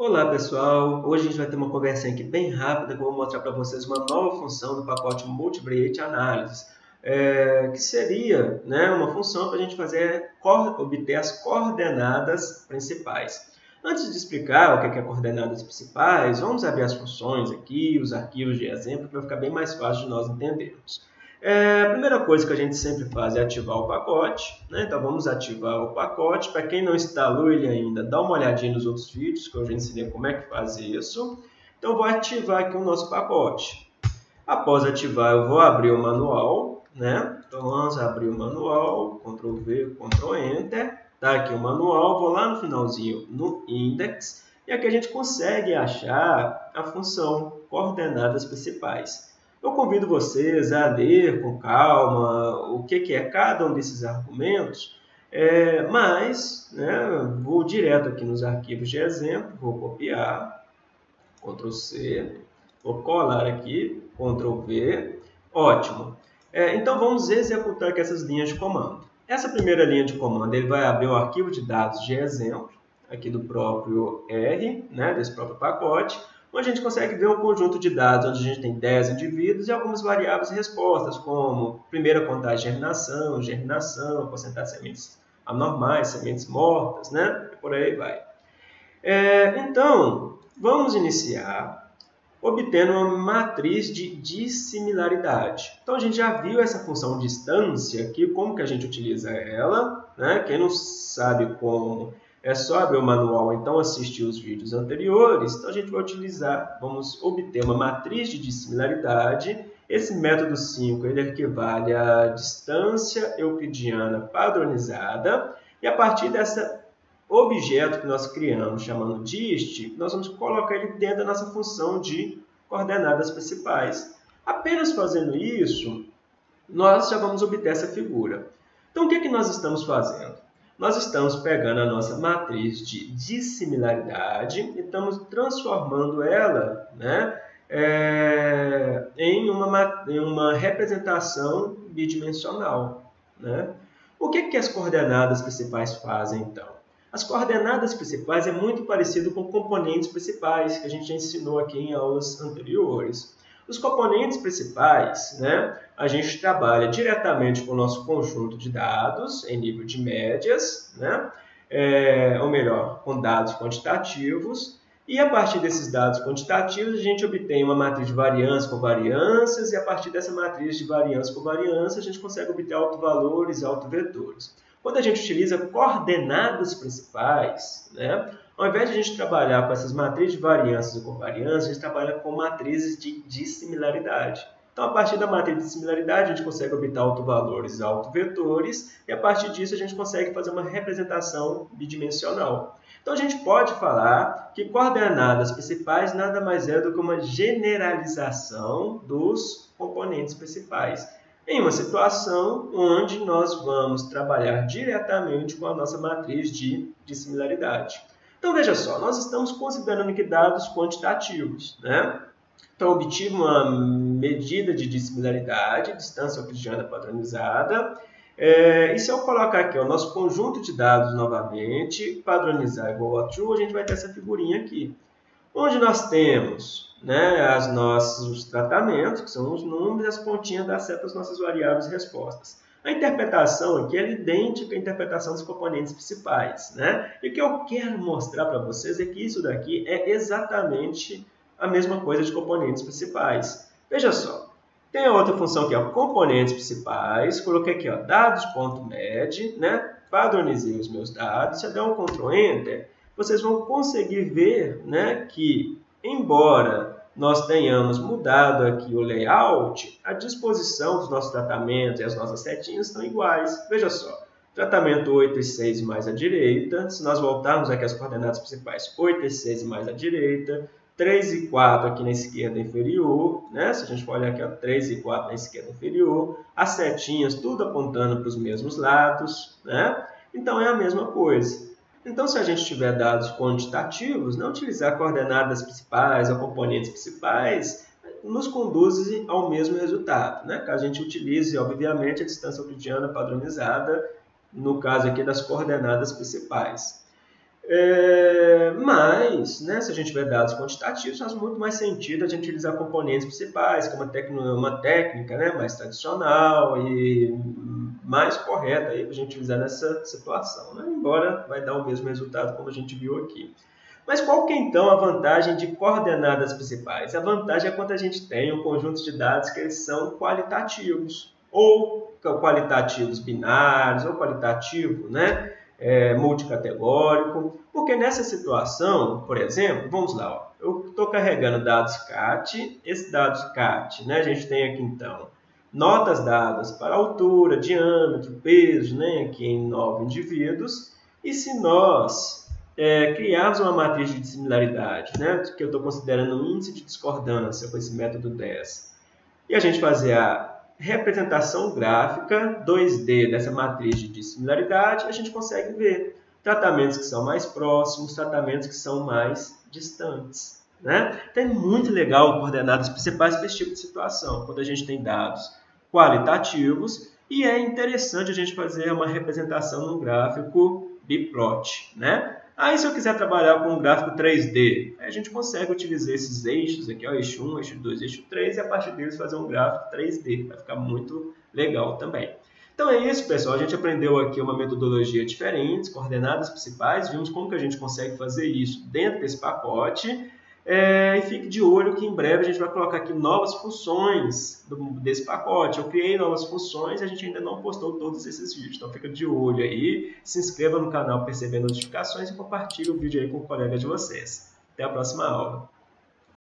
Olá pessoal, hoje a gente vai ter uma conversinha aqui bem rápida que eu vou mostrar para vocês uma nova função do pacote Multivariate Analysis, é, que seria né, uma função para a gente fazer, obter as coordenadas principais. Antes de explicar o que é, é coordenadas principais, vamos abrir as funções aqui, os arquivos de exemplo, para ficar bem mais fácil de nós entendermos. É, a primeira coisa que a gente sempre faz é ativar o pacote. Né? Então vamos ativar o pacote. Para quem não instalou ele ainda, dá uma olhadinha nos outros vídeos que eu já ensinei como é que faz isso. Então vou ativar aqui o nosso pacote. Após ativar, eu vou abrir o manual. Né? Então vamos abrir o manual, Ctrl V, Ctrl Enter. Tá aqui o manual, vou lá no finalzinho no index. E aqui a gente consegue achar a função coordenadas principais. Eu convido vocês a ler com calma o que, é cada um desses argumentos, é, mas né, vou direto aqui nos arquivos de exemplo, vou copiar, Ctrl C, vou colar aqui, Ctrl V, ótimo. É, então vamos executar aqui essas linhas de comando. Essa primeira linha de comando ele vai abrir o arquivo de dados de exemplo, aqui do próprio R, né, desse próprio pacote, onde a gente consegue ver um conjunto de dados onde a gente tem 10 indivíduos e algumas variáveis e respostas, como primeira contagem de germinação, germinação, porcentagem de sementes anormais, sementes mortas, né? E por aí vai. É, então, vamos iniciar obtendo uma matriz de dissimilaridade. Então, a gente já viu essa função distância aqui, como que a gente utiliza ela. Né? Quem não sabe como é só abrir o manual, então assistir os vídeos anteriores. Então a gente vai utilizar, vamos obter uma matriz de dissimilaridade. Esse método 5 ele equivale à distância euclidiana padronizada. E a partir desse objeto que nós criamos, chamando dist, nós vamos colocar ele dentro da nossa função de coordenadas principais. Apenas fazendo isso, nós já vamos obter essa figura. Então, o que, é que nós estamos fazendo? Nós estamos pegando a nossa matriz de dissimilaridade e estamos transformando ela né, é, em, uma, em uma representação bidimensional. Né? O que, que as coordenadas principais fazem, então? As coordenadas principais é muito parecido com componentes principais que a gente já ensinou aqui em aulas anteriores. Os componentes principais, né, a gente trabalha diretamente com o nosso conjunto de dados em nível de médias, né, é, ou melhor, com dados quantitativos, e a partir desses dados quantitativos a gente obtém uma matriz de variância com variâncias, e a partir dessa matriz de variância com variância a gente consegue obter autovalores e autovetores. Quando a gente utiliza coordenadas principais, né, ao invés de a gente trabalhar com essas matrizes de variâncias e covariâncias, a gente trabalha com matrizes de dissimilaridade. Então, a partir da matriz de similaridade, a gente consegue obter autovalores autovetores, e a partir disso a gente consegue fazer uma representação bidimensional. Então, a gente pode falar que coordenadas principais nada mais é do que uma generalização dos componentes principais, em uma situação onde nós vamos trabalhar diretamente com a nossa matriz de dissimilaridade. Então, veja só, nós estamos considerando aqui dados quantitativos. Né? Então, obtive uma medida de dissimilaridade, distância euclidiana padronizada. É, e se eu colocar aqui o nosso conjunto de dados novamente, padronizar igual a true, a gente vai ter essa figurinha aqui. Onde nós temos né, as nossos tratamentos, que são os números, as pontinhas das setas, nossas variáveis e respostas. A interpretação aqui é idêntica à interpretação dos componentes principais. Né? E o que eu quero mostrar para vocês é que isso daqui é exatamente a mesma coisa de componentes principais. Veja só, tem a outra função aqui, ó, componentes principais, coloquei aqui ó, dados.med, né? padronizei os meus dados, se eu der um Ctrl Enter, vocês vão conseguir ver né, que, embora nós tenhamos mudado aqui o layout, a disposição dos nossos tratamentos e as nossas setinhas estão iguais. Veja só, tratamento 8 e 6 mais à direita, se nós voltarmos aqui às coordenadas principais, 8 e 6 mais à direita, 3 e 4 aqui na esquerda inferior, né? se a gente for olhar aqui, ó, 3 e 4 na esquerda inferior, as setinhas tudo apontando para os mesmos lados, né? então é a mesma coisa. Então, se a gente tiver dados quantitativos, não utilizar coordenadas principais ou componentes principais nos conduz ao mesmo resultado. Né? Que a gente utilize, obviamente, a distância euclidiana padronizada, no caso aqui das coordenadas principais. É, mas, né, se a gente tiver dados quantitativos, faz muito mais sentido a gente utilizar componentes principais, que é uma, uma técnica né, mais tradicional e mais correta para a gente utilizar nessa situação. Né? Embora vai dar o mesmo resultado como a gente viu aqui. Mas qual que é então a vantagem de coordenadas principais? A vantagem é quando a gente tem um conjunto de dados que eles são qualitativos, ou qualitativos binários, ou qualitativo, né? É, multicategórico, porque nessa situação, por exemplo, vamos lá, ó, eu estou carregando dados CAT, esses dados CAT, né, a gente tem aqui então notas dadas para altura, diâmetro, peso, né, aqui em nove indivíduos, e se nós é, criarmos uma matriz de dissimilaridade, né, que eu estou considerando um índice de discordância com esse método 10, e a gente fazer a representação gráfica 2D dessa matriz de dissimilaridade, a gente consegue ver tratamentos que são mais próximos, tratamentos que são mais distantes. Né? Então é muito legal coordenadas principais para esse tipo de situação, quando a gente tem dados qualitativos e é interessante a gente fazer uma representação num gráfico biplot. Né? Aí, se eu quiser trabalhar com um gráfico 3D, a gente consegue utilizar esses eixos aqui, ó, eixo 1, eixo 2, eixo 3, e a partir deles fazer um gráfico 3D. Vai ficar muito legal também. Então é isso, pessoal. A gente aprendeu aqui uma metodologia diferente, coordenadas principais, vimos como que a gente consegue fazer isso dentro desse pacote. É, e fique de olho que em breve a gente vai colocar aqui novas funções do, desse pacote. Eu criei novas funções e a gente ainda não postou todos esses vídeos. Então fica de olho aí, se inscreva no canal para receber notificações e compartilhe o vídeo aí com o colega de vocês. Até a próxima aula.